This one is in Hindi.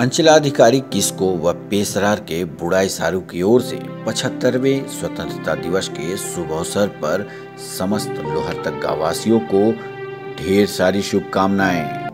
अंचलाधिकारी किसको व पेशरार के बुढ़ाई सारू की ओर से पचहत्तरवें स्वतंत्रता दिवस के शुभ अवसर पर समस्त लोहरदगा वासियों को ढेर सारी शुभकामनाएँ।